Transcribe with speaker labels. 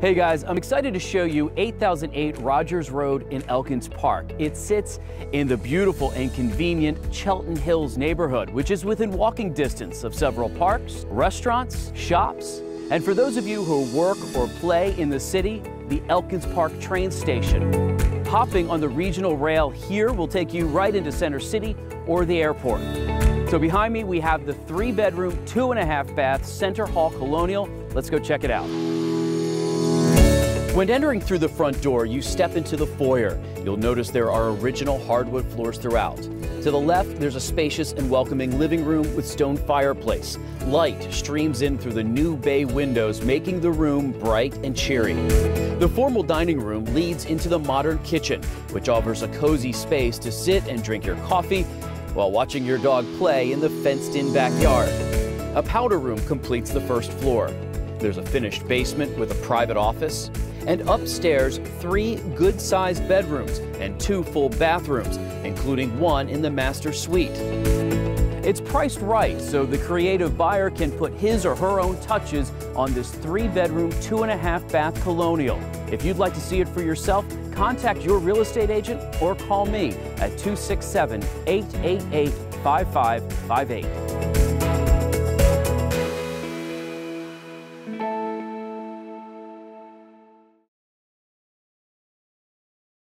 Speaker 1: Hey guys, I'm excited to show you 8008 Rodgers Road in Elkins Park. It sits in the beautiful and convenient Chelten Hills neighborhood, which is within walking distance of several parks, restaurants, shops, and for those of you who work or play in the city, the Elkins Park train station. Hopping on the regional rail here will take you right into Center City or the airport. So behind me, we have the three bedroom, two and a half bath Center Hall Colonial. Let's go check it out. When entering through the front door, you step into the foyer. You'll notice there are original hardwood floors throughout. To the left, there's a spacious and welcoming living room with stone fireplace. Light streams in through the new bay windows, making the room bright and cheery. The formal dining room leads into the modern kitchen, which offers a cozy space to sit and drink your coffee while watching your dog play in the fenced-in backyard. A powder room completes the first floor. There's a finished basement with a private office, and upstairs, three good sized bedrooms and two full bathrooms, including one in the master suite. It's priced right, so the creative buyer can put his or her own touches on this three bedroom, two and a half bath colonial. If you'd like to see it for yourself, contact your real estate agent or call me at 267 888 5558.